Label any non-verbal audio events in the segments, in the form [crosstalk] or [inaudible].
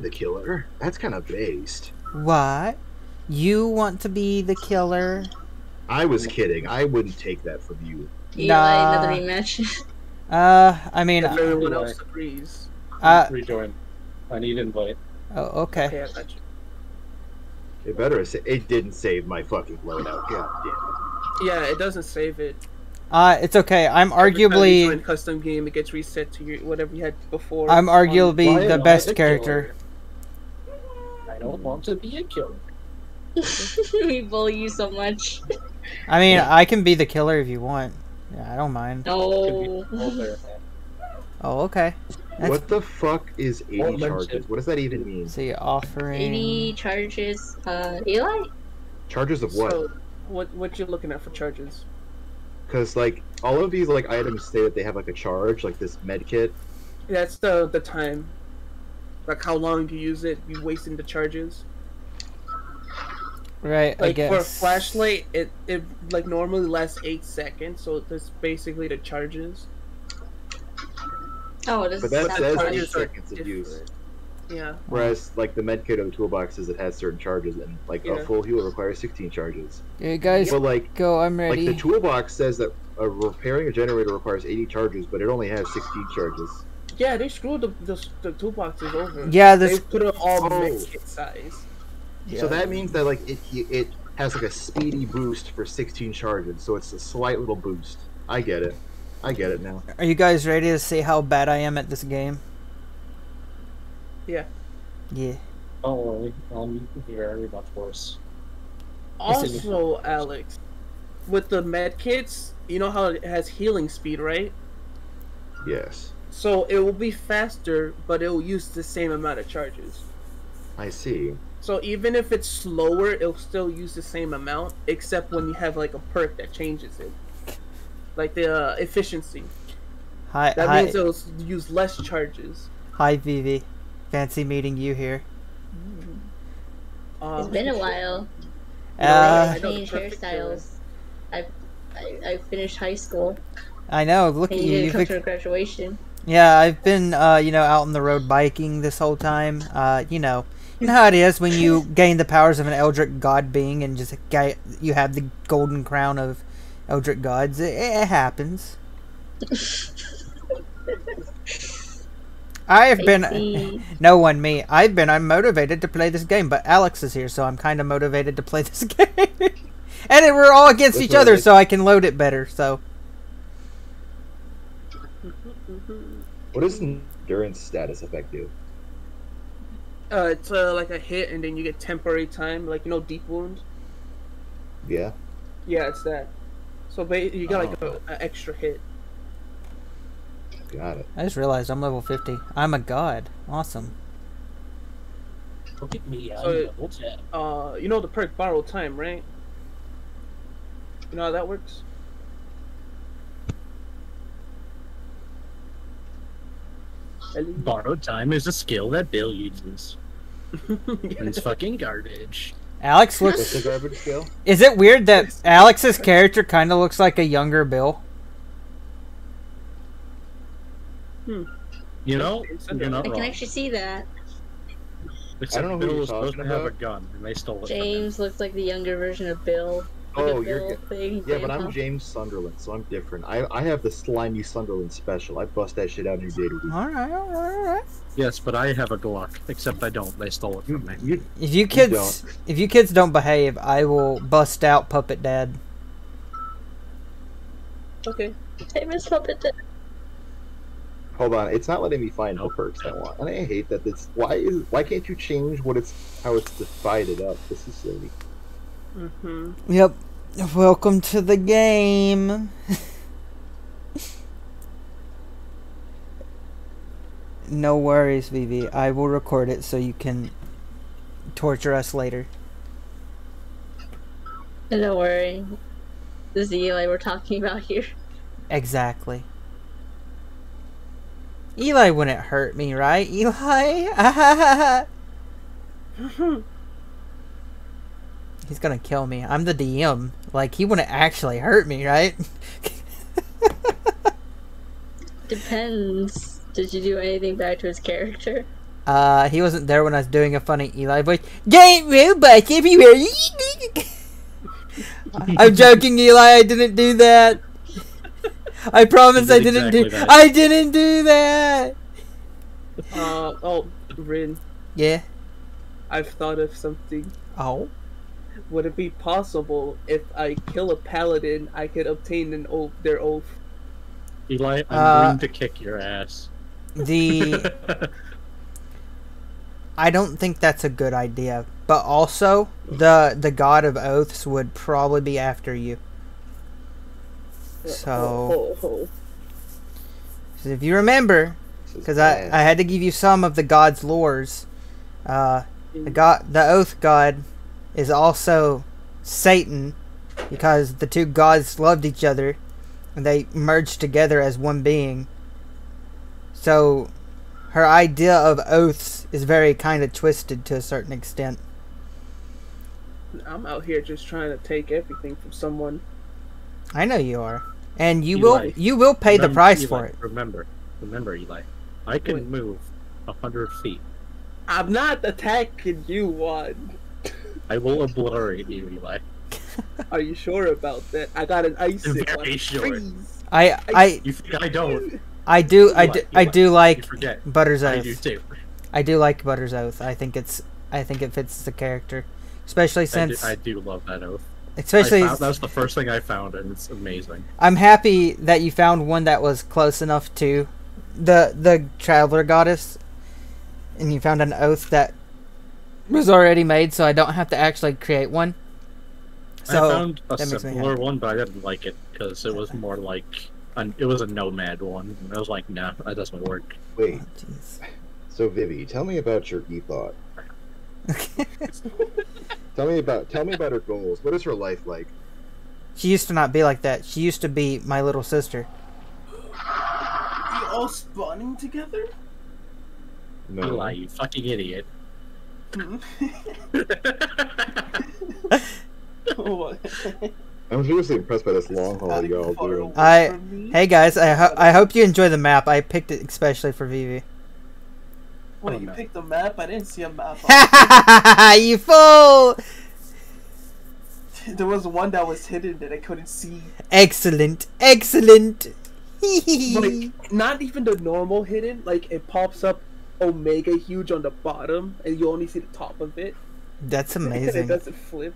the killer. That's kind of based. What? You want to be the killer? I was kidding. I wouldn't take that from you. Eli, Nah. another rematch. [laughs] Uh, I mean, If everyone Eli. else agrees. uh, Rejoin. I need invite. oh, okay. Okay, I got you. It better say it didn't save my fucking loadout. God damn Yeah, it doesn't save it. Uh, it's okay. I'm Every time you arguably, join custom game, it gets reset to your whatever you had before. I'm arguably Why the best the character. Killer? I don't want to be a killer. [laughs] we bully you so much. I mean, I can be the killer if you want. Yeah, I don't mind. No. Oh, okay. That's- What the fuck is 80 Won't mention. charges? What does that even mean? See, offering. 80 charges. Uh, Eli? Charges of what? So, what what you looking at for charges? Because like all of these like items say that they have like a charge, like this med kit. That's the the time. Like how long you use it, you wasting the charges. Right, I Like for a flashlight, it it like normally lasts eight seconds, so that's basically the charges. Oh, this But is that says eight seconds of use. Yeah. Whereas like the med kit or the toolbox says it has certain charges, and like Yeah. a full heal requires 16 charges. You guys But like go, I'm ready. like the toolbox says that uh, repairing a generator requires 80 charges, but it only has 16 charges. Yeah, they screwed the the, the toolboxes over. yeah, They put it all Oh. med kit size. Yeah. So that means that like it it has like a speedy boost for 16 charges, so it's a slight little boost. I get it. I get it now. Are you guys ready to see how bad I am at this game? Yeah. Yeah. Don't worry, um, I'm very much worse. Also, Alex, with the med kits, you know how it has healing speed, right? Yes, So it will be faster, but it will use the same amount of charges. I see. So even if it's slower, it'll still use the same amount, except when you have like a perk that changes it, like the uh, efficiency. Hi, That hi, means it'll use less charges. hi, Vivi. Fancy meeting you here. Uh, It's been a while. Uh, I I know the changed hairstyles. I, I I finished high school. I know. Look And at you you. didn't You've come to a graduation. Yeah, I've been, uh, you know, out on the road biking this whole time. Uh, you know, you know how it is when you [laughs] gain the powers of an Eldritch God being and just get, you have the golden crown of Eldritch gods. It, it happens. [laughs] I've been [laughs] no one me. I've been unmotivated to play this game, but Alex is here, so I'm kind of motivated to play this game. and it, we're all against That's each other, right. so I can load it better. So What does endurance status effect do? Uh, it's uh, like a hit, and then you get temporary time, like you know, deep wound. Yeah. Yeah, it's that. So ba- you got like Oh. a, a extra hit. Got it. I just realized I'm level 50. I'm a god. Awesome. Look at me, I'm So- level 10. Uh, you know the perk borrow time, right? You know how that works. Borrowed time is a skill that Bill uses. [laughs] And it's fucking garbage. Alex What's looks. the garbage scale? Is it weird that Alex's character kind of looks like a younger Bill? Hmm. You know, you're not I can actually see that. Except I don't know who Bill you're was supposed to talking have a gun, and they stole it James looks like the younger version of Bill. Oh, like a Oh, you're good. thing. Yeah, but I'm. James Sunderland, so I'm different. I I have the slimy Sunderland special. I bust that shit out any day to week. Alright, alright, alright. Yes, but I have a Glock. Except I don't. They stole it from me. you, If you kids, if you kids don't behave, I will bust out Puppet Dad. Okay. Hey, Miss Puppet. Dad. hold on, it's not letting me find the perks I want, and I hate that. It's why is why can't you change what it's how it's divided up? This is silly. Mm-hmm. Yep. Welcome to the game. [laughs] no worries, Vivi. I will record it so you can torture us later. Don't worry. This is the Eli we're talking about here. Exactly. Eli wouldn't hurt me, right? Eli? [laughs] [laughs] He's gonna kill me. I'm the DM. Like, he wouldn't actually hurt me, right? [laughs] Depends. Did you do anything back to his character? Uh, he wasn't there when I was doing a funny Eli voice. Giant robots [laughs] everywhere. I'm joking, Eli. I didn't do that. I promise You I did didn't exactly do. that. I didn't do that. Uh, oh, Rin, Yeah. I've thought of something. Oh. Would it be possible if I kill a paladin, I could obtain an oath, their oath? Eli, I'm Uh, going to kick your ass. The [laughs] I don't think that's a good idea. But also, the the god of oaths would probably be after you. So, Oh, oh, oh. if you remember, because I. I had to give you some of the god's lores. Uh, the god, the oath god, is also Satan, because the two gods loved each other, and they merged together as one being. So, her idea of oaths is very kind of twisted to a certain extent. I'm out here just trying to take everything from someone. I know you are, and you Eli, will you will pay the price Eli, for it. Remember, remember, Eli. I can Wait. move a hundred feet. I'm not attacking you, one. I will obliterate you, Eli. [laughs] Are you sure about that? I got an ice Very one. sure. Freeze. I I You think I don't? I do I Eli, do I Eli, do You like forget. Butter's I do too. I do like Butter's Oath. I think it's I think it fits the character, especially I do, since I do love that oath. especially I found, that's the first thing I found, and it's amazing. I'm happy that you found one that was close enough to the the traveler goddess, and you found an oath that was already made, so I don't have to actually create one. So I found a that makes me simpler one, but I didn't like it because it was more like an, it was a nomad one. And I was like, nah, that doesn't work. Wait, oh, Jeez. so Vivi, tell me about your ethought. [laughs] Tell me about tell me about her goals. What is her life like? she used to not be like that. She used to be my little sister. You all spawning together? No. Eli, you fucking idiot. What? Mm-hmm. [laughs] I'm seriously impressed by this long haul y'all doing. I- Hey guys, I ho- I hope you enjoy the map. I picked it especially for Vivi. Wait, Oh, you no. picked a map? I didn't see a map. on [laughs] you fool! [laughs] there was one that was hidden that I couldn't see. Excellent, excellent. Like, not even the normal hidden. Like, it pops up Omega huge on the bottom, and you only see the top of it. That's [laughs] amazing. it amazing. doesn't flip.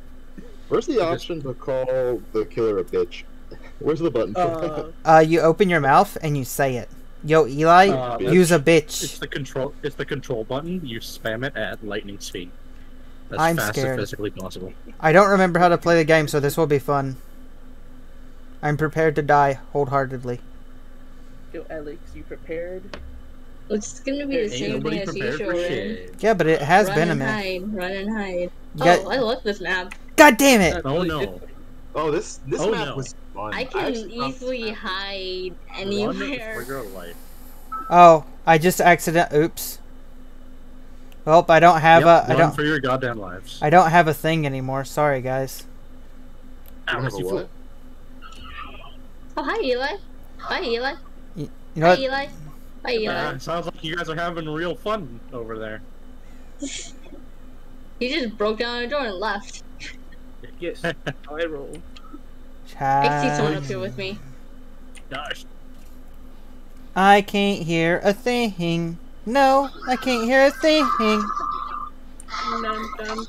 Where's the option to call the killer a bitch? [laughs] Where's the button? for that? Uh, [laughs] Uh, you open your mouth and you say it. Yo, Eli, Uh, use a bitch. It's the control. It's the control button. You spam it at lightning speed. As I'm fast scared. as physically possible. I don't remember how to play the game, so this will be fun. I'm prepared to die wholeheartedly. yo, Alex, you prepared? It's gonna be the same thing as usual. shit. Yeah, but it has run been a and minute. hide, run and hide. You Oh, I love this map. God damn it! Oh, no. Oh, this this Oh, map no. was fun. I can actually found easily hide Run anywhere. for your life. Oh, I just accident. Oops. Well, I don't have Yep, a. I don't. for your goddamn lives. I don't have a thing anymore. Sorry, guys. You Alice, have a what? Oh, hi, Eli. Hi, Eli. You know Hi, what? Eli. Hi, Eli. Uh, sounds like you guys are having real fun over there. [laughs] He just broke down a door and left. Yes, [laughs] I roll. I see someone up here with me. Gosh. I can't hear a thing. No, I can't hear a thing. Oh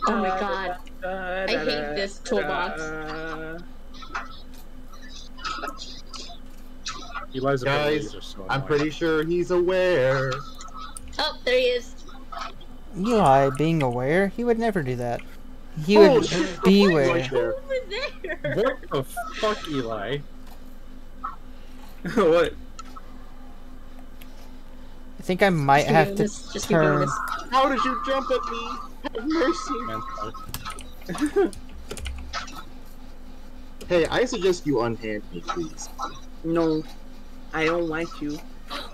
my god. I hate this toolbox. Eli's Guys, so I'm pretty sure he's aware. Oh, there he is. Eli, being aware, he would never do that. He Oh, would shit. beware. Right there. Over there. What the fuck, Eli? [laughs] what? I think I might Just have to this, just turn. How did you jump at me? Have mercy. [laughs] Hey, I suggest you unhand me, please. No, I don't like you.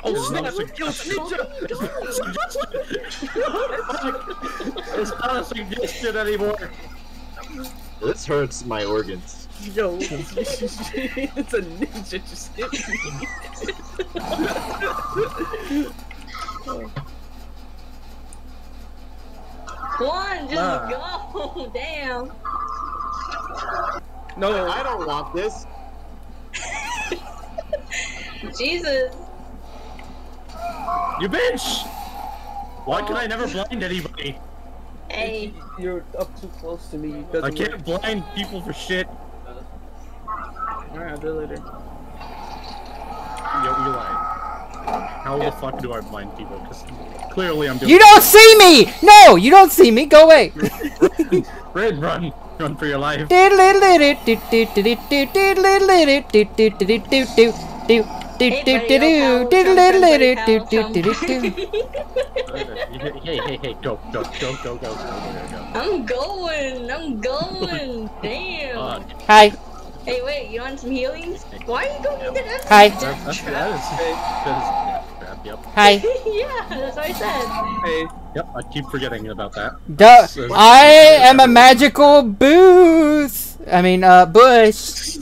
Oh It's snap! not a Yo, It's not a suggestion anymore. This hurts my organs. Yo, [laughs] it's a ninja just hit me. One, just Nah. go. [laughs] Damn. No, I don't want this. Jesus. You bitch! Why can I never blind anybody? Hey. you're up too close to me. I doesn't can't work. blind people for shit. Alright, I'll do it later. Yo, Eli. How the fuck do I blind people? Because clearly I'm doing. You don't see me! No, you don't see me. Go away. Red, [laughs] run, run for your life. Hey, hey, hey, go, go, go, go, go, go, go, I'm going, I'm going, [laughs] damn. Uh, Hi. Hey, wait, you want some healings? Why are you going to into that? Hi. Yep. Hi. [laughs] yeah, that's what I said. Hey. Yep, I keep forgetting about that. Duh, so, I am a magical booth. I mean, uh, bush.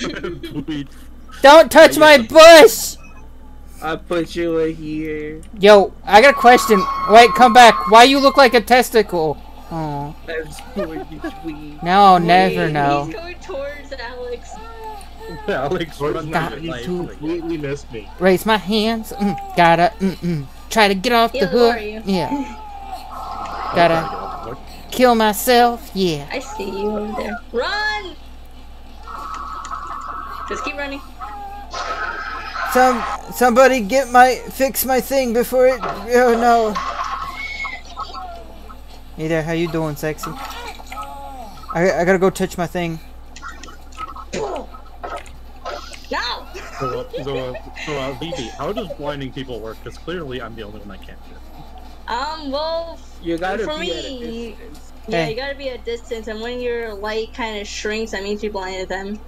[laughs] Bleed don't touch my bush. I put you in here. Yo, I got a question. Wait, come back. Why you look like a testicle? Oh, That's for now I'll never know. He's going towards Alex. [laughs] Alex, run for God, You life. completely missed me. Raise my hands. Mm, gotta. Mm mm. Try to get off the Yeah, who are hook. you? Yeah. [laughs] Gotta kill myself. Yeah. I see you over there. Run! Just keep running. Some somebody get my fix my thing before it. Oh no. Hey there, how you doing, sexy? I I gotta go touch my thing. No! So, uh, so, uh, so uh, Vivi, how does blinding people work? Because clearly I'm the only one that can't do it. Um, well, You gotta For be at a me- distance. yeah, Hey. you gotta be at distance, and when your light kind of shrinks, that means you blinded them.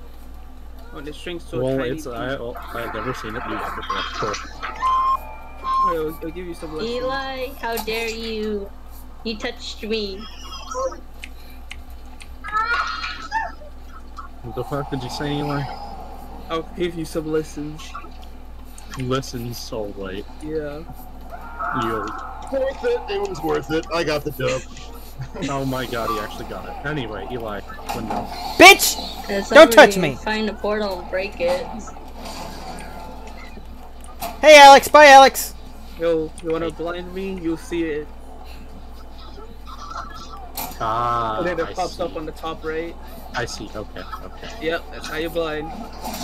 Oh, when it shrinks to a Well, tiny it's uh, I, well, I've never seen it do that before. So, It'll, it'll give you some lessons. Eli, how dare you? You touched me. what the fuck did you say, Eli? I'll give you some lessons. Listen, so wait. Yeah. You. Worth it. It was worth it. I got the dub. [laughs] Oh my god, he actually got it. Anyway, Eli, window. Bitch! Cause Don't touch me. Find a portal and break it. Hey, Alex. Bye, Alex. Yo, you wanna blind me? You'll see it. Ah, and then it I pops see. up on the top right. I see. Okay, okay. Yep, that's how you blind.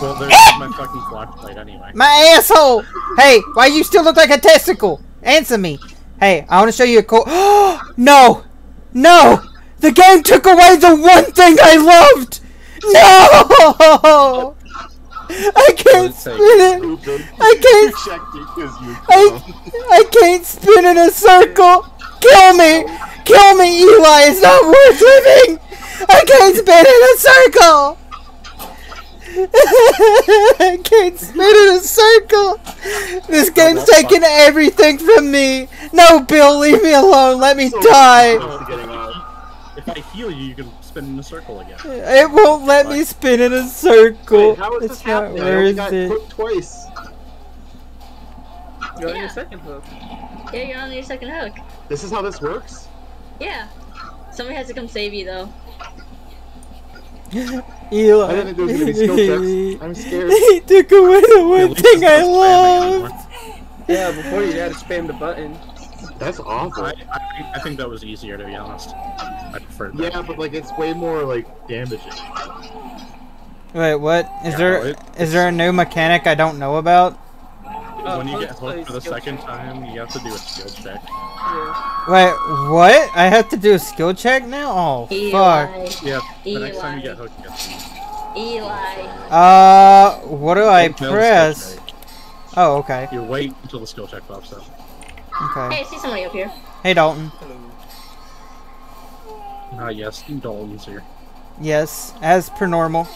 Well, there's [laughs] my fucking flashlight anyway. My asshole. Hey, why you still look like a testicle? Answer me. Hey, I want to show you a cool. [gasps] no, no. The game took away the one thing I loved. No. I can't spin it say? it. Stupid. I can't. You checked it because you. I, I can't spin in a circle. Kill me. Kill me, Eli. It's not worth living. I can't spin in a circle. I can't spin in a circle. This game's taking everything from me. No, Bill, leave me alone. Let me So die. close to getting out. If I heal you, you can spin in a circle again. It won't let me spin in a circle. Wait, how is it's this not happening? I only worth got it. hooked twice. You're on your second hook. Yeah, you're on your second hook. This is how this works. Yeah. Somebody has to come save you though. [laughs] Eli. I didn't do any skill checks. I'm scared. [laughs] He took away the one least thing I not loved. Yeah, before you had to spam the button. That's awful. I, I, I think that was easier, to be honest. I prefer that. Yeah, but like it's way more like damaging. Wait, what? Is Yeah, there no, it- is there a new mechanic I don't know about? Uh, when you get hooked for the second check. time, you have to do a skill check. Yeah. Wait, what? I have to do a skill check now? Oh, fuck. Eli. Yeah, the next time you get hooked, you have Eli. Uh, what do I Don't fail press? check. Oh, okay. You wait until the skill check pops up. Okay. Hey, I see somebody up here. Hey, Dalton. Hello. Ah, yes, Dalton's here. Yes, as per normal.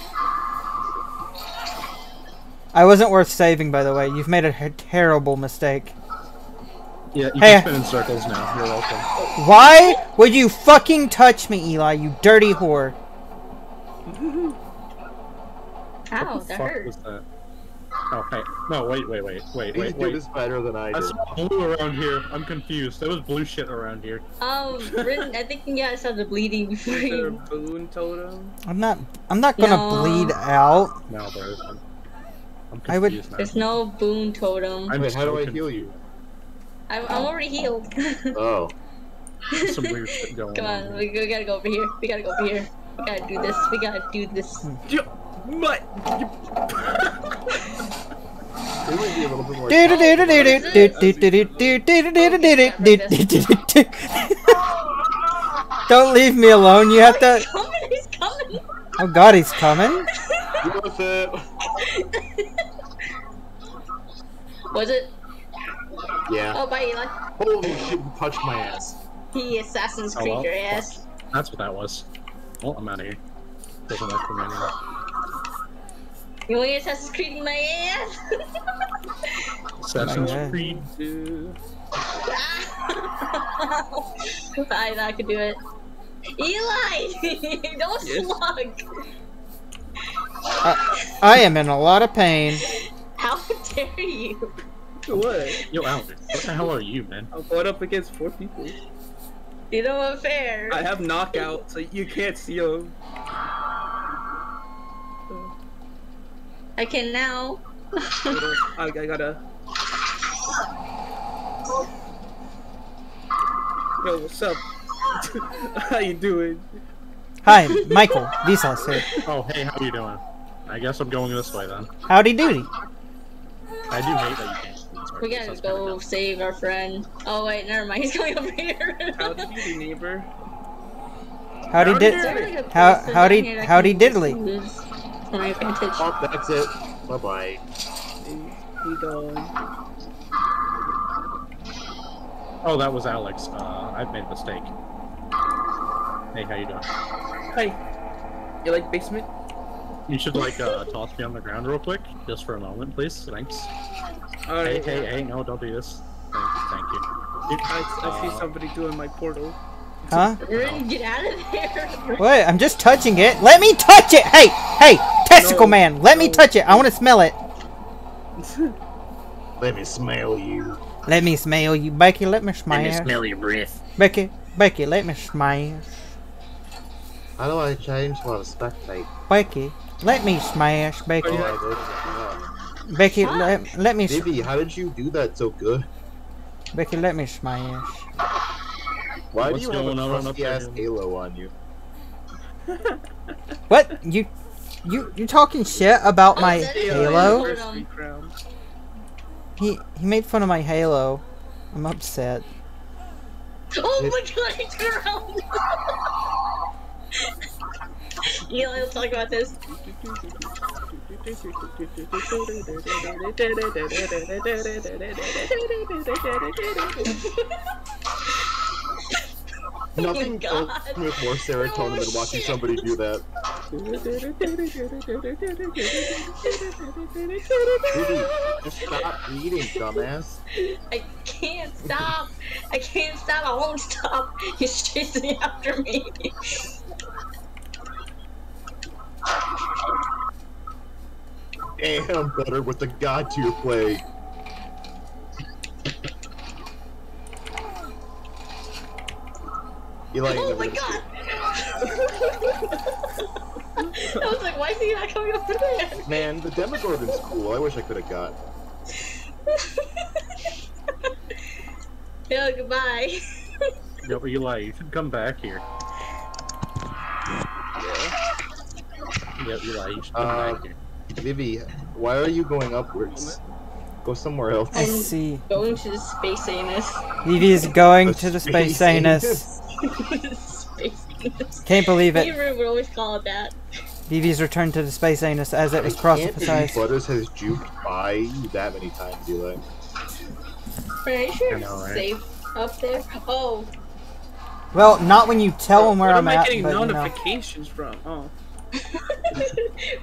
I wasn't worth saving, by the way. You've made a h- terrible mistake. Yeah, you Hey. can spin in circles now. You're welcome. Why would you fucking touch me, Eli, you dirty whore? Ow, what the that fuck hurt. was that? Oh, hey. No, wait, wait, wait, wait, wait, do wait. this better than I I did. saw blue around here. I'm confused. There was blue shit around here. Um, Rin, I think you guys saw the bleeding before Is there a boon totem? I'm not. I'm not gonna No. bleed out. No, there isn't. I would. Now. There's no boon totem. I mean, how do I heal you? I'm, I'm already healed. oh. There's some weird shit going Come on, on we, gotta go over here. We gotta go over here. We gotta do this. We gotta do this. But. Don't leave me alone. You have to. He's coming. He's coming. Oh God, he's coming. It. Was it? Yeah. Oh, bye, Eli. Holy shit, you touched my ass. He Assassin's Oh, Creed well. ass. That's what that was. Well, I'm out of here. Doesn't work for me anymore. You want Assassin's Creed in my ass? Assassin's God. Creed. dude. [laughs] Fine, I can do it. Eli! [laughs] Don't Yes? slug! I am in a lot of pain. [laughs] How dare you? What? Yo, Albert, what the hell are you, man? I'm going up against four people. You know what fair? I have knockout, so you can't see them. I can now. I, I gotta. Yo, what's up? [laughs] How you doing? Hi, Michael. Vsauce here. Oh, hey, how you doing? I guess I'm going this way then. Howdy doody. I do hate that you can't see We gotta that's kinda go dumb. save our friend. Oh wait, never mind. He's coming [laughs] over here. How do neighbor? Howdy Is did. there, like, How- poster howdy- down here that howdy can diddly. use For my advantage. Oh, that's it. Bye bye. He gone. Oh, that was Alex. Uh, I've made a mistake. Hey, how you doing? Hi. You like basement? You should like uh, toss me on the ground real quick, just for a moment, please. Thanks. Hey, Alright. hey, hey! No, don't do this. Thank, thank you. I, I see Uh, somebody doing my portal. Huh? Rin, [laughs] get out of there. What? I'm just touching it. Let me touch it. Hey, hey, testicle No, man. Let me touch it. I want to smell it. [laughs] Let me smell you. Let me smell you, Becky. Let me smash. your breath. Becky, Becky, let me smash. How do I change what a spectate? Becky, let me smash, Becky. Oh, I did. Becky, let, let me, Yeah. s- Vivi, how did you do that so good? Becky, let me smash. Why What's do you have a crusty there? ass halo on you? [laughs] What? You, you, you talking shit about my Halo? weird. Anniversary crown. He, he made fun of my Halo. I'm upset. Oh my god, he turned around. Eli, let's talk about this. Nothing oh fills with more serotonin than oh, watching somebody do that. Just stop eating, dumbass. I can't stop. I can't stop. I won't stop. [laughs] He's chasing after me. Damn, better with the god tier play. Eli, Oh my god. [laughs] I was like, why is he not coming over there? see- Man, the Demogorgon's cool. I wish I could have got. [laughs] Yeah, goodbye. [laughs] Yo, Eli, you should come back here. Yo, Eli, you should come Uh, back here. Vivi, why are you going upwards? Go somewhere else. I see. Going to the space anus. Vivi is going to the space anus. space anus. Can't believe it. and Rue would always call it that. Vivi's returned to the space anus as it was I can't believe prophesized. Butters has juked by you that many times, Eli. Are you sure I know, it's right? safe up there? Oh, Well, not when you tell them where What I'm at. Where am I getting but you know. notifications from? Oh.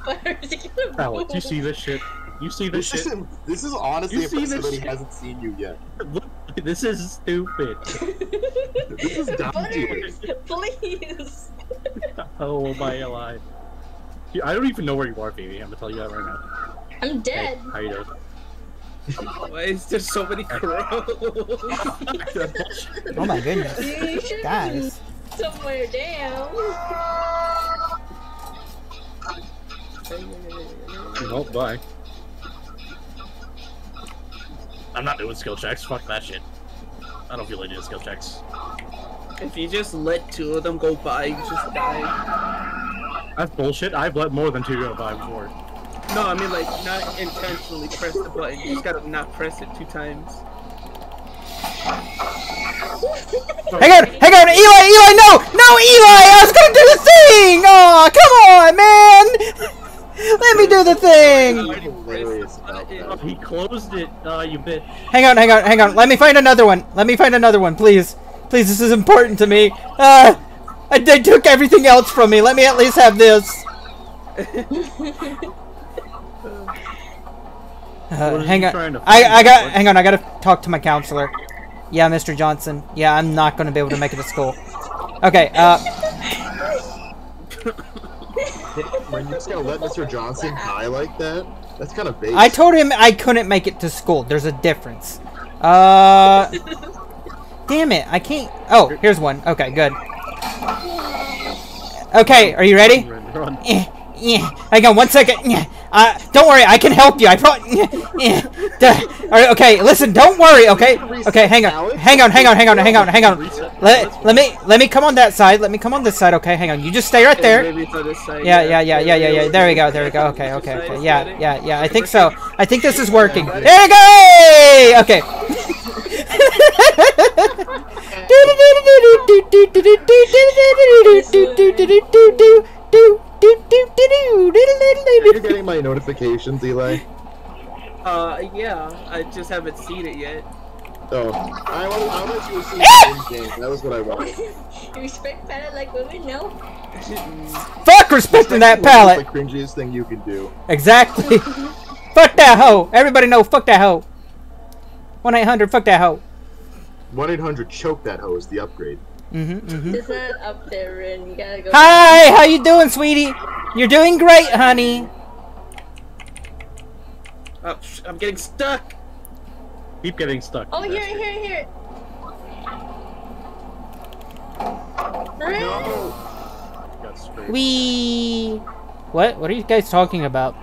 Butters, you gonna Alex, you see this shit? You see this This shit? is this is honestly You a person this that he hasn't seen you yet. Look, this is stupid. This is dumb. Butters, please. Oh my Eli. Yeah, I don't even know where you are, baby. I'm gonna tell you that right now. I'm Hey, dead. how you doing? Why is there so many crows? [laughs] [laughs] Oh my goodness, You guys. [laughs] somewhere down. Oh, bye. I'm not doing skill checks. Fuck that shit. I don't feel like doing skill checks. if you just let two of them go by, you just die. That's bullshit. I've let more than two go by before. No, I mean like not intentionally press the button. You just gotta not press it two times. Hang on, hang on, Eli, Eli, no, no, Eli, I was gonna do the thing. Oh, come on, man. [laughs] Let me do the thing. Hilarious about Oh, that. he closed it, uh, you bitch. Hang on, hang on, hang on. Let me find another one. Let me find another one, please. Please, this is important to me. Uh, I, they took everything else from me. Let me at least have this. [laughs] Uh, hang on. I, I got. Hang on. I gotta talk to my counselor. Yeah, Mr. Johnson. Yeah, I'm not gonna be able to make it to school. Okay. Uh, When you just gonna let Mr. Johnson die like that? That's kind of base. I told him I couldn't make it to school. There's a difference. Uh. damn it! I can't. Oh, here's one. Okay, good. Okay, are you ready? Run, run. Eh, yeah. Hang on one second. Yeah. Uh, don't worry, I can help you. I pro- yeah. All right, okay, listen, don't worry, okay? Okay, hang on. Hang on, hang on, hang on, hang on, hang on. Let, let me let me come on that side. Let me come on this side, okay? Hang on. You just stay right there. Maybe it's on this side. Yeah, yeah, yeah, yeah, yeah, yeah. There we go. There we go. Okay, okay, okay. Yeah, yeah, yeah. I think so. I think this is working. There we go. Okay. You're getting my notifications, Eli. Uh, yeah. I just haven't seen it yet. Oh, I want, I want you to see the in game. That was what I wanted. [laughs] You respect palette like women? No. [laughs] Fuck respecting that palette. That's the cringiest thing you can do. Exactly. [laughs] fuck that hoe. Everybody know fuck that hoe. 1 800 fuck that hoe. 1 800 choke that hose, the upgrade. Mm-hmm, mm-hmm. It's not up there, Rin. You gotta go. Hi, how you doing, sweetie? You're doing great, honey. Oh, sh- I'm getting stuck. Keep getting stuck. Oh, here, bastard. here, here. Rin. Got. We. What? What are you guys talking about?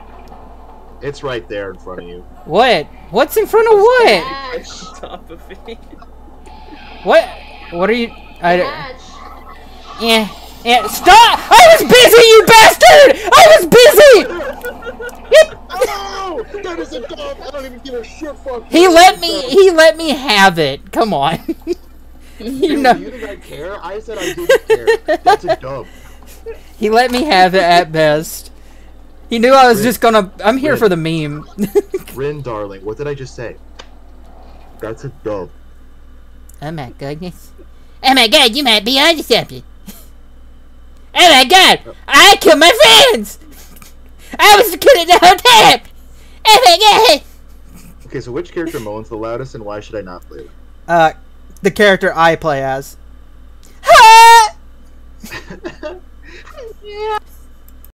It's right there in front of you. What? What's in front of what? Top of it. What? What are you? I. Ash. Yeah. Yeah. Stop! I was busy, you bastard! I was busy. Yep. Oh! That is a dog! I don't even give a shit fuck. He let me. He let me have it. Come on. you You, know. you think I care? I said I didn't care. That's a dub. He let me have it at best. He knew I was just gonna. I'm here Rin. for the meme. [laughs] Rin, darling, what did I just say? That's a dub. oh my goodness. Oh my god, you might be onto something. Oh my god, I killed my friends. I was killing the whole time. Oh my god. Okay, so which character moans the loudest and why should I not play them? Uh, the character I play as. Ha! [laughs] [laughs]